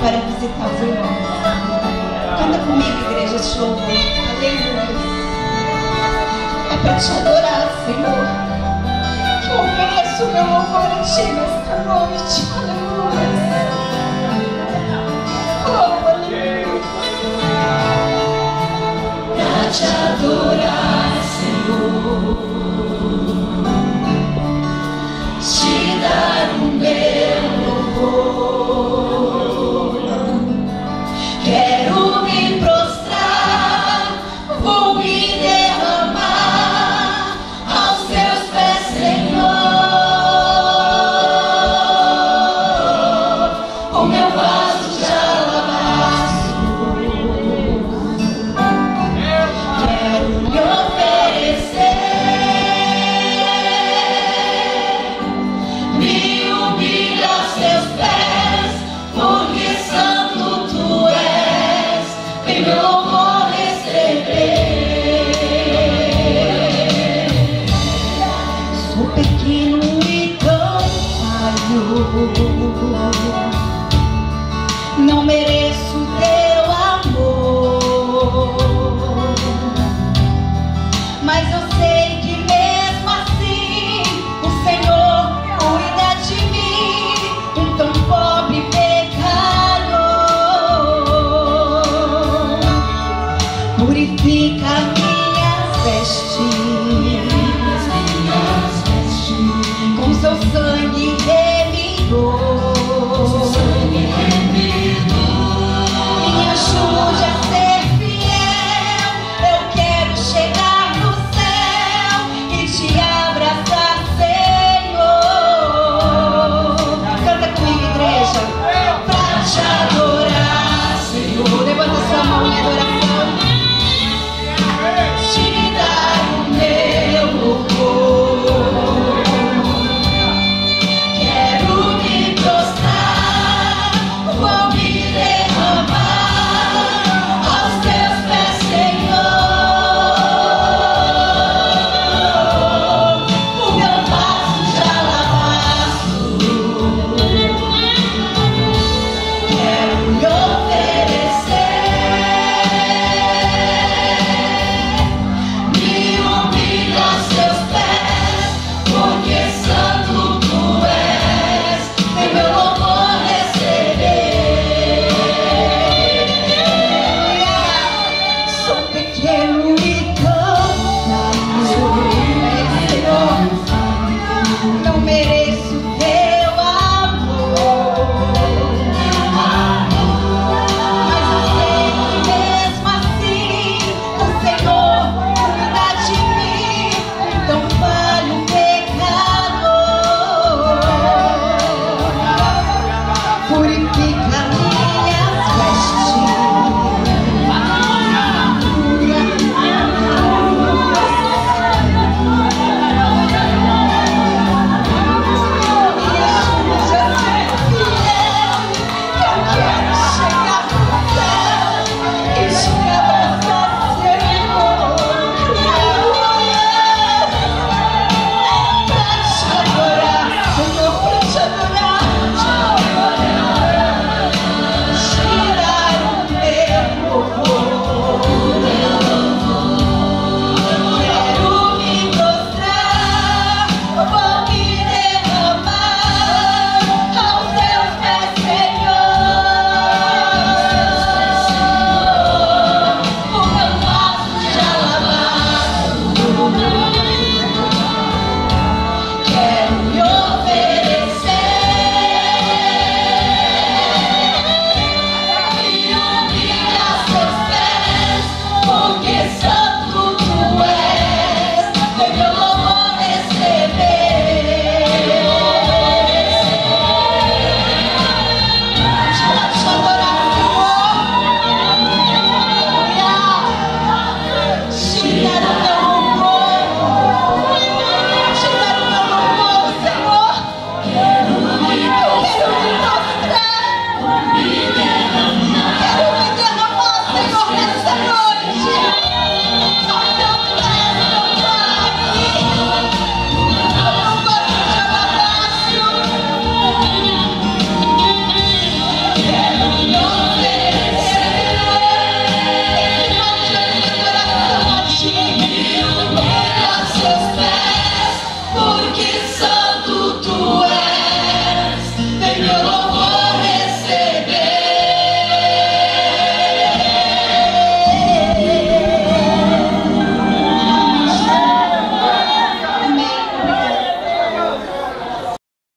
para visitar os irmãos. Canta comigo, igreja, esse louvor. Aleluia. É para te adorar, Senhor. Que eu ofereço meu louvor a Ti nesta noite. Aleluia. Oh, aleluia. Para te adorar, 우겨 mas eu